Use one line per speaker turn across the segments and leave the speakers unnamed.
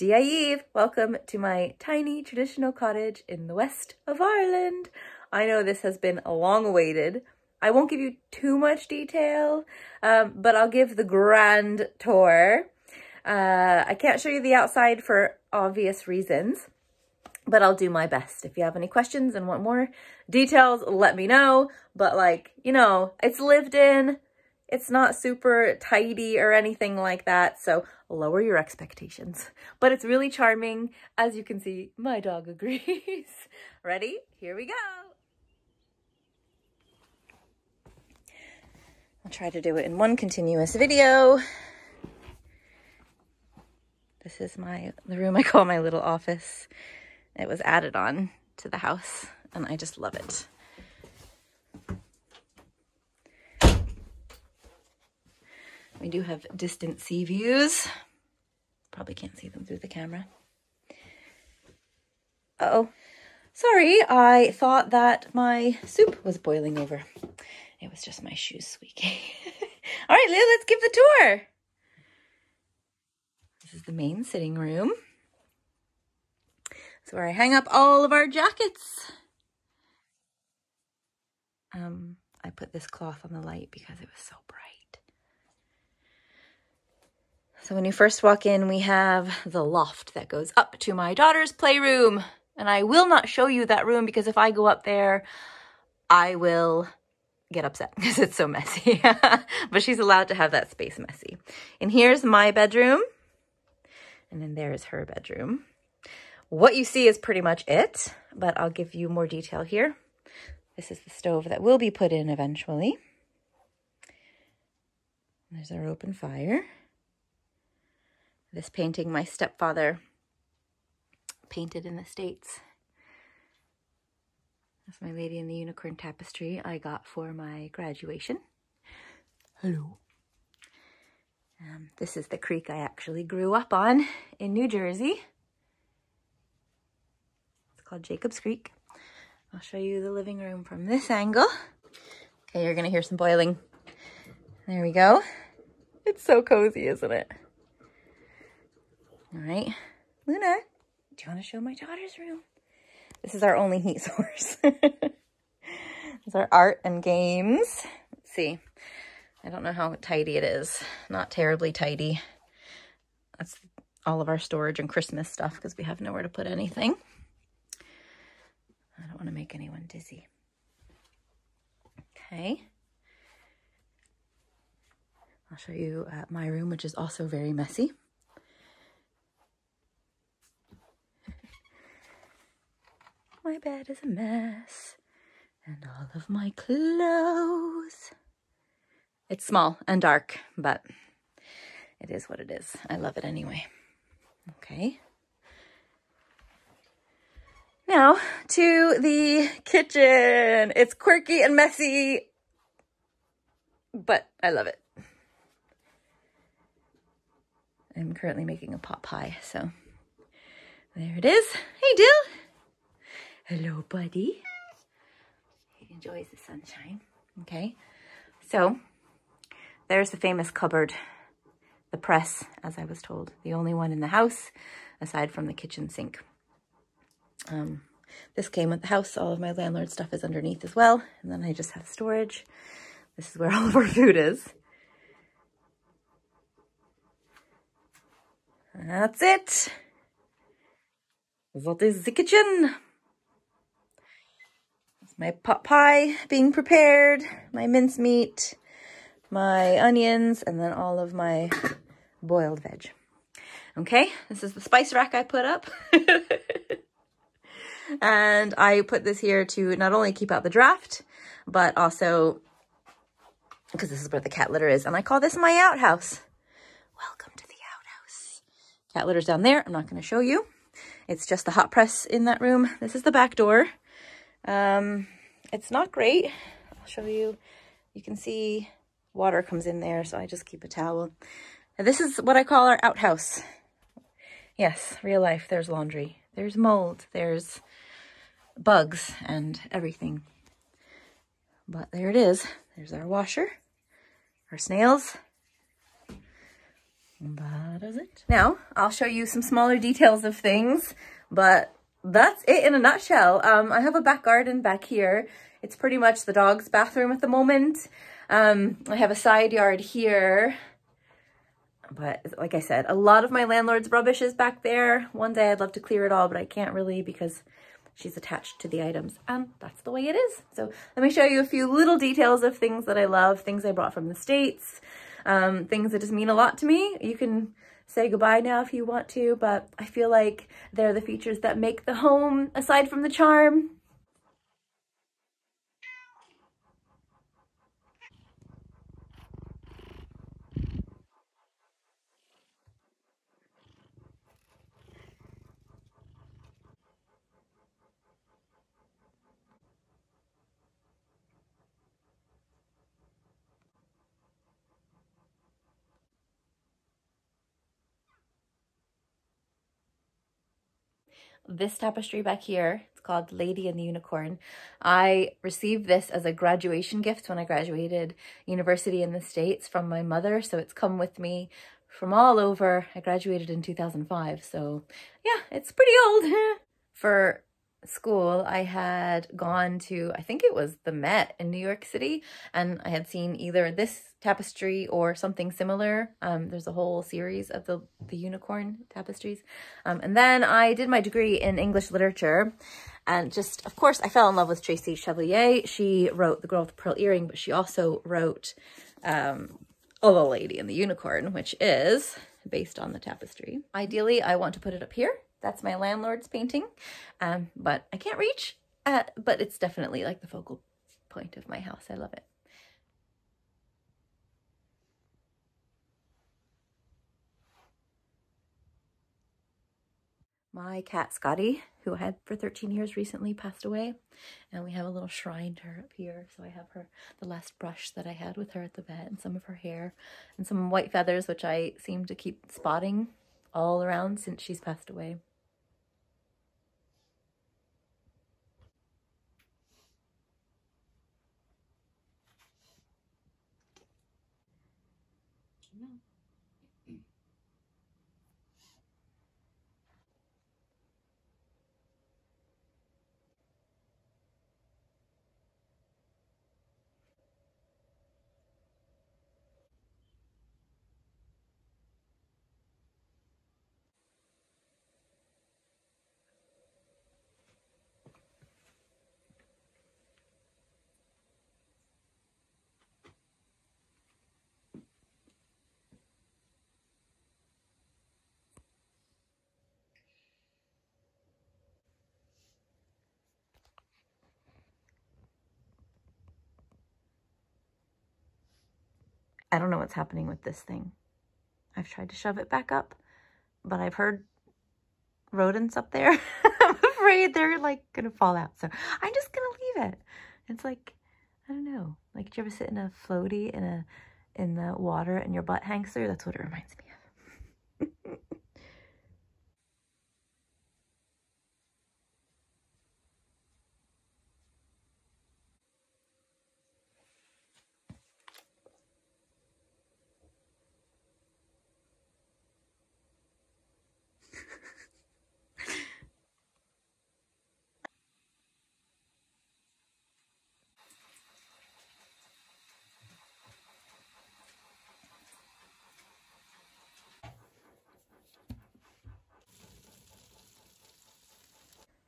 Dia daoibh, welcome to my tiny traditional cottage in the west of Ireland. I know this has been long awaited. I won't give you too much detail, um, but I'll give the grand tour. Uh, I can't show you the outside for obvious reasons, but I'll do my best. If you have any questions and want more details, let me know. But like, you know, it's lived in, it's not super tidy or anything like that, so lower your expectations. But it's really charming. As you can see, my dog agrees. Ready? Here we go. I'll try to do it in one continuous video. This is my the room I call my little office. It was added on to the house and I just love it. Do have distant sea views. Probably can't see them through the camera. Uh oh Sorry, I thought that my soup was boiling over. It was just my shoes squeaking. All right, Lou, let's give the tour. This is the main sitting room. It's where I hang up all of our jackets. Um, I put this cloth on the light because it was so bright. So when you first walk in, we have the loft that goes up to my daughter's playroom. And I will not show you that room because if I go up there, I will get upset because it's so messy. but she's allowed to have that space messy. And here's my bedroom. And then there's her bedroom. What you see is pretty much it, but I'll give you more detail here. This is the stove that will be put in eventually. There's our open fire. This painting my stepfather painted in the States. That's my Lady in the Unicorn tapestry I got for my graduation. Hello. Um, this is the creek I actually grew up on in New Jersey. It's called Jacob's Creek. I'll show you the living room from this angle. Okay, you're gonna hear some boiling. There we go. It's so cozy, isn't it? All right, Luna, do you want to show my daughter's room? This is our only heat source. These are art and games. Let's see. I don't know how tidy it is. Not terribly tidy. That's all of our storage and Christmas stuff because we have nowhere to put anything. I don't want to make anyone dizzy. Okay. I'll show you uh, my room, which is also very messy. My bed is a mess. And all of my clothes. It's small and dark, but it is what it is. I love it anyway. Okay. Now to the kitchen. It's quirky and messy, but I love it. I'm currently making a pot pie, so there it is. Hey, Dill. Hello, buddy. He enjoys the sunshine. Okay, so there's the famous cupboard, the press, as I was told, the only one in the house aside from the kitchen sink. Um, this came with the house. All of my landlord stuff is underneath as well. And then I just have storage. This is where all of our food is. That's it. That is the kitchen my pot pie being prepared, my mincemeat, my onions, and then all of my boiled veg. Okay, this is the spice rack I put up. and I put this here to not only keep out the draft, but also because this is where the cat litter is. And I call this my outhouse. Welcome to the outhouse. Cat litter's down there. I'm not going to show you. It's just the hot press in that room. This is the back door. Um, it's not great. I'll show you. You can see water comes in there, so I just keep a towel. This is what I call our outhouse. Yes, real life, there's laundry. There's mold. There's bugs and everything. But there it is. There's our washer, our snails. that is it. Now, I'll show you some smaller details of things, but that's it in a nutshell. Um, I have a back garden back here. It's pretty much the dog's bathroom at the moment. Um, I have a side yard here. But like I said, a lot of my landlord's rubbish is back there. One day I'd love to clear it all, but I can't really because she's attached to the items and that's the way it is. So let me show you a few little details of things that I love, things I brought from the States, um, things that just mean a lot to me. You can say goodbye now if you want to, but I feel like they're the features that make the home aside from the charm. This tapestry back here. It's called Lady and the Unicorn. I received this as a graduation gift when I graduated university in the States from my mother. So it's come with me from all over. I graduated in 2005. So yeah, it's pretty old. For school, I had gone to, I think it was the Met in New York City, and I had seen either this tapestry or something similar. Um, there's a whole series of the, the unicorn tapestries. Um, and then I did my degree in English literature, and just, of course, I fell in love with Tracy Chevalier. She wrote The Girl with the Pearl Earring, but she also wrote um, Oh, the Lady and the Unicorn, which is based on the tapestry. Ideally, I want to put it up here that's my landlord's painting, um, but I can't reach, uh, but it's definitely like the focal point of my house. I love it. My cat Scotty, who I had for 13 years recently passed away, and we have a little shrine to her up here. So I have her, the last brush that I had with her at the vet, and some of her hair, and some white feathers, which I seem to keep spotting all around since she's passed away. No I don't know what's happening with this thing. I've tried to shove it back up, but I've heard rodents up there. I'm afraid they're like gonna fall out. So I'm just gonna leave it. It's like, I don't know. Like, did you ever sit in a floaty in a in the water and your butt hangs through? That's what it reminds me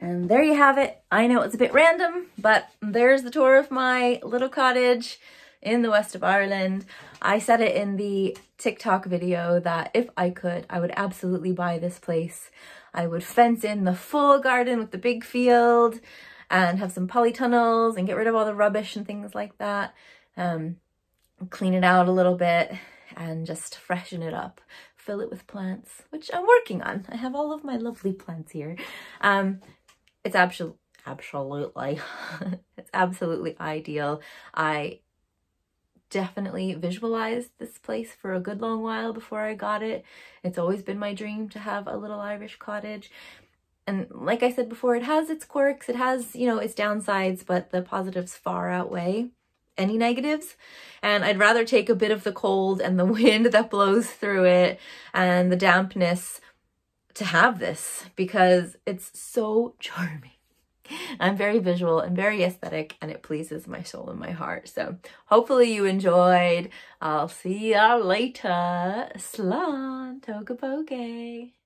And there you have it. I know it's a bit random, but there's the tour of my little cottage in the west of Ireland. I said it in the TikTok video that if I could, I would absolutely buy this place. I would fence in the full garden with the big field and have some polytunnels and get rid of all the rubbish and things like that. Um, clean it out a little bit and just freshen it up. Fill it with plants, which I'm working on. I have all of my lovely plants here. Um, it's absolutely absolutely it's absolutely ideal. I definitely visualized this place for a good long while before i got it. It's always been my dream to have a little irish cottage. And like i said before it has its quirks it has you know its downsides but the positives far outweigh any negatives. And I'd rather take a bit of the cold and the wind that blows through it and the dampness to have this because it's so charming. I'm very visual and very aesthetic and it pleases my soul and my heart. So hopefully you enjoyed. I'll see y'all later. Slán, tóg go bog é.